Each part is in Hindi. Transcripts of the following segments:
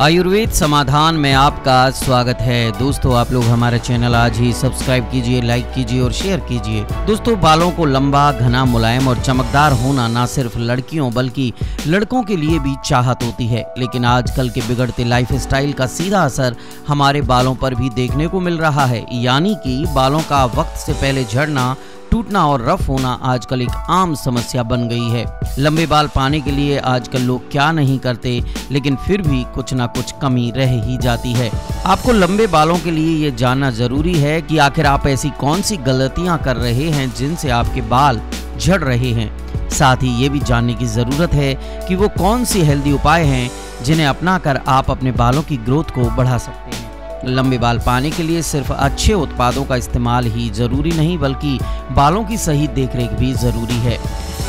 आयुर्वेद समाधान में आपका स्वागत है। दोस्तों, आप लोग हमारे चैनल आज ही सब्सक्राइब कीजिए, लाइक कीजिए और शेयर कीजिए। दोस्तों, बालों को लंबा, घना, मुलायम और चमकदार होना न सिर्फ़ लड़कियों, बल्कि लड़कों के लिए भी चाहत होती है। लेकिन आजकल के बिगड़ते लाइफ स्टाइल का सीधा असर हमारे बालों पर भी देखने को मिल रहा है। यानी कि बालों का वक्त से पहले झड़ना टूटना और रफ होना आजकल एक आम समस्या बन गई है। लंबे बाल पाने के लिए आजकल लोग क्या नहीं करते, लेकिन फिर भी कुछ ना कुछ कमी रह ही जाती है। आपको लंबे बालों के लिए ये जानना ज़रूरी है कि आखिर आप ऐसी कौन सी गलतियाँ कर रहे हैं जिनसे आपके बाल झड़ रहे हैं। साथ ही ये भी जानने की ज़रूरत है कि वो कौन सी हेल्दी उपाय हैं जिन्हें अपनाकर आप अपने बालों की ग्रोथ को बढ़ा सकते लंबे बाल पाने के लिए सिर्फ़ अच्छे उत्पादों का इस्तेमाल ही ज़रूरी नहीं, बल्कि बालों की सही देखरेख भी ज़रूरी है।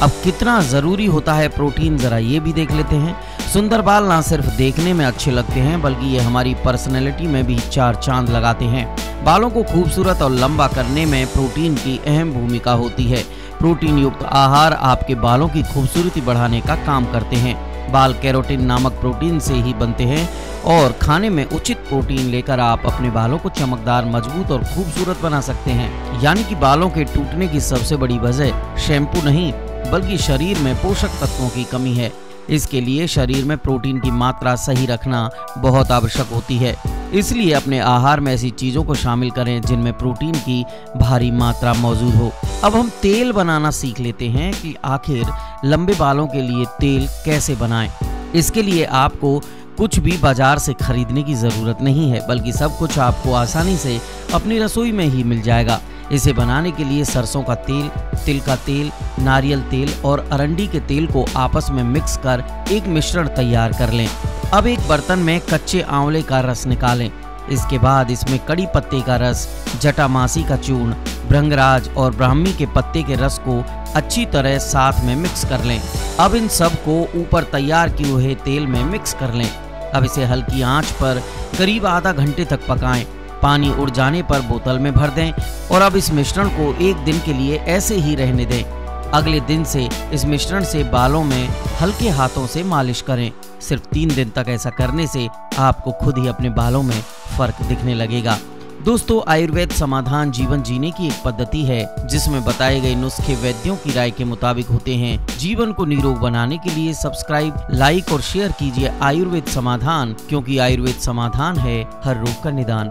अब कितना ज़रूरी होता है प्रोटीन, जरा ये भी देख लेते हैं। सुंदर बाल ना सिर्फ़ देखने में अच्छे लगते हैं, बल्कि ये हमारी पर्सनैलिटी में भी चार चाँद लगाते हैं। बालों को खूबसूरत और लंबा करने में प्रोटीन की अहम भूमिका होती है। प्रोटीन युक्त आहार आपके बालों की खूबसूरती बढ़ाने का काम करते हैं। बाल कैरोटिन नामक प्रोटीन से ही बनते हैं और खाने में उचित प्रोटीन लेकर आप अपने बालों को चमकदार, मज़बूत और खूबसूरत बना सकते हैं। यानी कि बालों के टूटने की सबसे बड़ी वजह शैम्पू नहीं, बल्कि शरीर में पोषक तत्वों की कमी है। इसके लिए शरीर में प्रोटीन की मात्रा सही रखना बहुत आवश्यक होती है। इसलिए अपने आहार में ऐसी चीज़ों को शामिल करें जिनमें प्रोटीन की भारी मात्रा मौजूद हो। अब हम तेल बनाना सीख लेते हैं कि आखिर लंबे बालों के लिए तेल कैसे बनाएँ। इसके लिए आपको कुछ भी बाज़ार से खरीदने की ज़रूरत नहीं है, बल्कि सब कुछ आपको आसानी से अपनी रसोई में ही मिल जाएगा। इसे बनाने के लिए सरसों का तेल, तिल का तेल, नारियल तेल और अरंडी के तेल को आपस में मिक्स कर एक मिश्रण तैयार कर लें। अब एक बर्तन में कच्चे आंवले का रस निकालें। इसके बाद इसमें कड़ी पत्ते का रस, जटामासी का चूर्ण भ्रंगराज और ब्राह्मी के पत्ते के रस को अच्छी तरह साथ में मिक्स कर लें। अब इन सबको ऊपर तैयार किए हुए तेल में मिक्स कर लें। अब इसे हल्की आँच पर करीब आधा घंटे तक पकाएँ। पानी उड़ जाने पर बोतल में भर दें और अब इस मिश्रण को एक दिन के लिए ऐसे ही रहने दें। अगले दिन से इस मिश्रण से बालों में हल्के हाथों से मालिश करें। सिर्फ़ तीन दिन तक ऐसा करने से आपको खुद ही अपने बालों में फ़र्क दिखने लगेगा। दोस्तों, आयुर्वेद समाधान जीवन जीने की एक पद्धति है, जिसमें बताए गए नुस्खे वैद्यों की राय के मुताबिक होते हैं। जीवन को निरोग बनाने के लिए सब्सक्राइब, लाइक और शेयर कीजिए आयुर्वेद समाधान, क्योंकि आयुर्वेद समाधान है हर रोग का निदान।